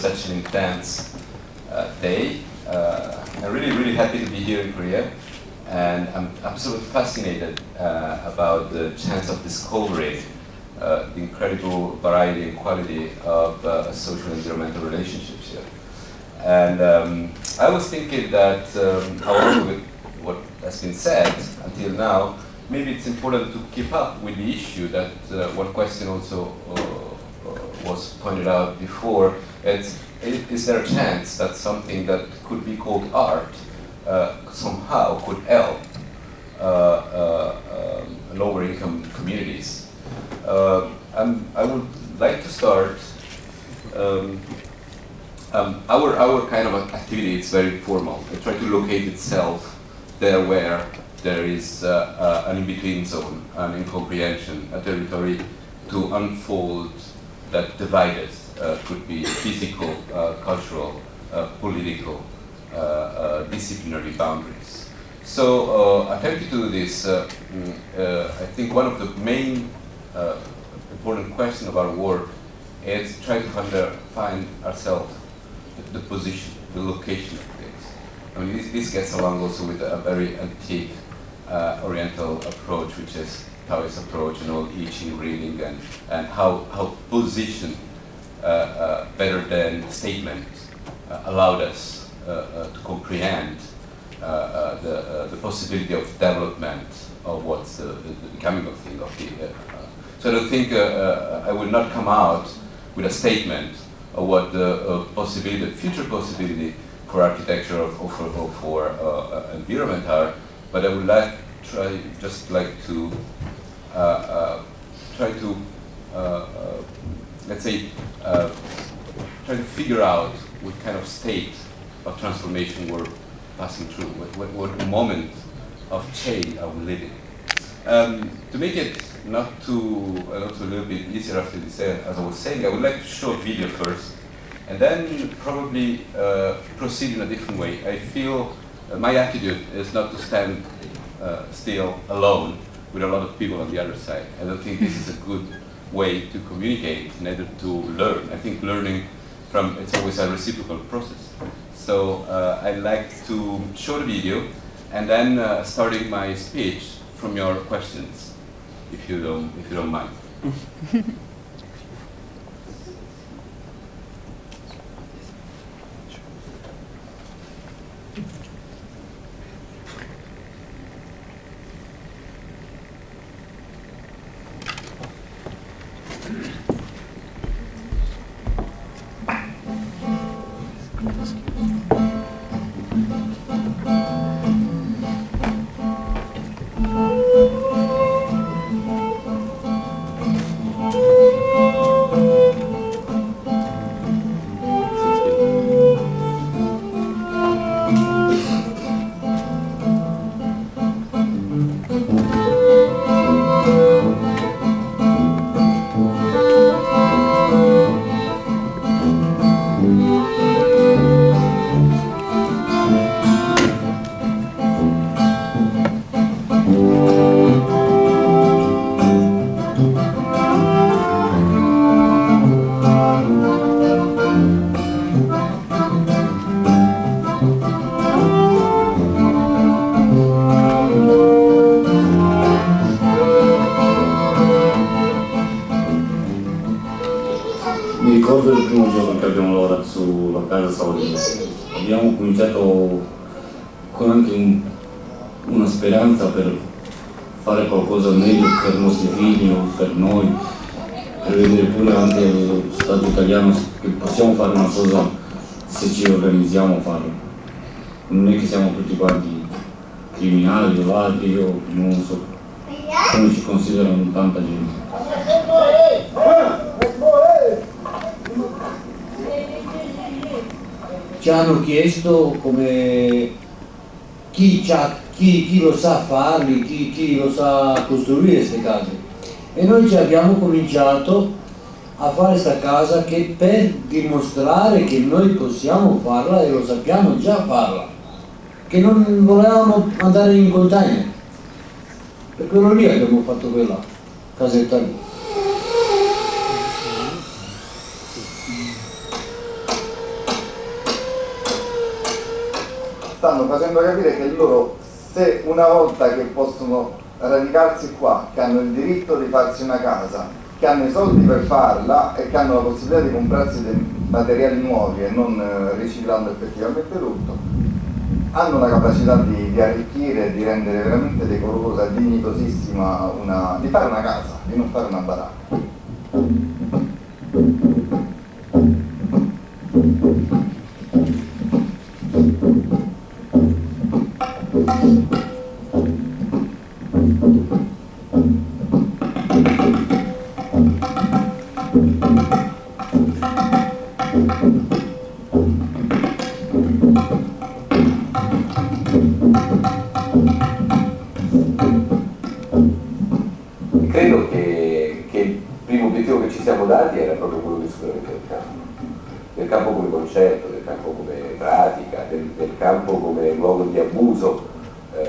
such an intense uh, day. Uh, I'm really, really happy to be here in Korea, and I'm absolutely fascinated uh, about the chance of discovering the incredible variety and quality of social and environmental relationships here. And um, I was thinking that, um, however, with what has been said until now, maybe it's important to keep up with the issue that uh, one question also uh, was pointed out before. It's, is there a chance that something that could be called art uh, somehow could help uh, uh, um, lower income communities? i would like to start um, um, our, our kind of activity is very formal. I try to locate itself there where there is uh, uh, an in-between zone, an incomprehension, a territory to unfold that divided uh, could be physical, uh, cultural, uh, political, uh, disciplinary boundaries. So attempting to do this, mm, I think one of the main important questions of our work is try to find, find ourselves the, the position, the location of things. I mean, this, this gets along also with a very antique uh, Oriental approach, which is Taoist approach and all I Ching reading and, and how, how position uh, uh, better than statement uh, allowed us uh, uh, to comprehend the, the possibility of development of what's the, the, becoming of thing of the. so I don't think I will not come out with a statement of what the possibility, future possibility for architecture or for, or for environment are, but I would like try just like to uh, uh, try to uh, let's say try to figure out what kind of state of transformation we're passing through, what, what, what moment of change are we living. Um, to make it not too, uh, also a little bit easier after this, uh, as I was saying, I would like to show a video first, and then probably uh, proceed in a different way. I feel my attitude is not to stand uh, still alone with a lot of people on the other side. I don't think this is a good way to communicate, neither to learn. I think learning from it's always a reciprocal process. So uh, I'd like to show the video and then uh, starting my speech from your questions, if you don't, if you don't mind. la casa solida. Abbiamo cominciato con anche un, una speranza per fare qualcosa meglio per i nostri figli o per noi, per vedere pure anche lo Stato italiano che possiamo fare una cosa se ci organizziamo a farlo. Non è che siamo tutti quanti criminali, violati o non so, come ci considerano tanta gente. Chiesto come chi, chi, chi lo sa farli, chi, chi, lo sa costruire queste case. E noi ci abbiamo cominciato a fare questa casa che per dimostrare che noi possiamo farla e lo sappiamo già farla, che non volevamo andare in container. Per quello lì abbiamo fatto quella casetta lì. Stanno facendo capire che loro se una volta che possono radicarsi qua, che hanno il diritto di farsi una casa, che hanno i soldi per farla e che hanno la possibilità di comprarsi dei materiali nuovi e non eh, riciclando effettivamente tutto, hanno la capacità di, di arricchire e di rendere veramente decorosa e dignitosissima una, di fare una casa, di non fare una baracca. Credo che, che, il primo obiettivo che ci siamo dati era proprio quello di sicuramente del campo, del campo come concetto, del campo come pratica, del, del campo come luogo di abuso, eh,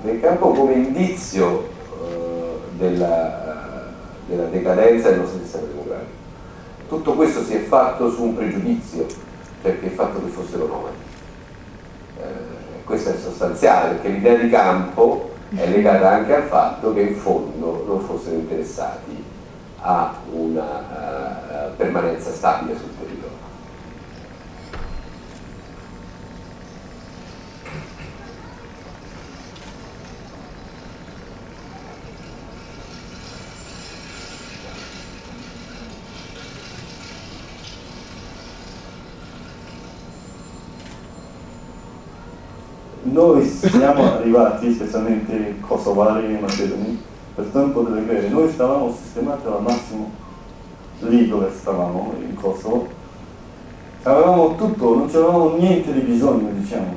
del campo come indizio eh, della, della decadenza del nostro sistema fatto su un pregiudizio, perché il fatto che fossero nomadi. Eh, questo è sostanziale, perché l'idea di campo è legata anche al fatto che in fondo non fossero interessati a una uh, permanenza stabile sul noi siamo arrivati, specialmente kosovari e macedoni, per tempo delle guerre, noi stavamo sistemati al massimo lì dove stavamo, in Kosovo, avevamo tutto, non c'avevamo niente di bisogno, diciamo,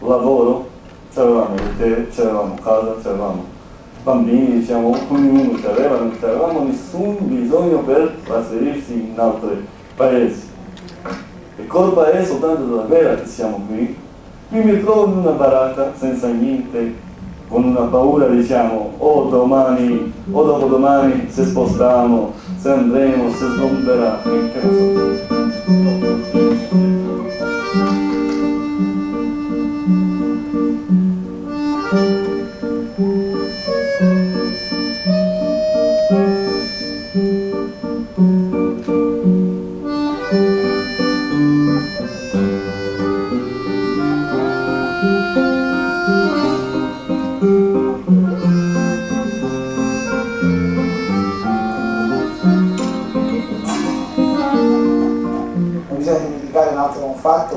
lavoro, c'avevamo il tè, c'avevamo casa, c'avevamo bambini, diciamo, ognuno c'aveva, non c'avevamo nessun bisogno per trasferirsi in altri paesi. E colpa è soltanto della guerra che siamo qui, qui mi trovo in una baracca senza niente, con una paura diciamo o domani o dopodomani se spostiamo, se andremo, se sgomberà, che ne so.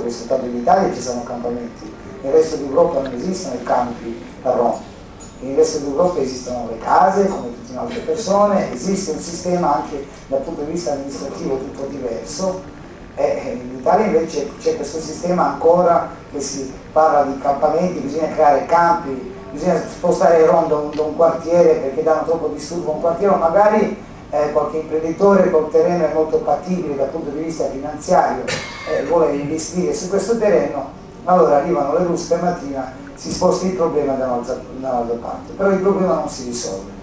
Soltanto in Italia ci sono campamenti, nel resto d'Europa non esistono i campi a Roma, nel resto d'Europa esistono le case come tutte le altre persone, esiste un sistema anche dal punto di vista amministrativo tutto diverso. E in Italia invece c'è questo sistema ancora che si parla di campamenti, bisogna creare campi, bisogna spostare il da un quartiere perché danno troppo disturbo a un quartiere magari eh, qualche imprenditore col terreno è molto patibile dal punto di vista finanziario e vuole investire su questo terreno, allora arrivano le ruspe mattina, si sposta il problema da un'altra parte, però il problema non si risolve.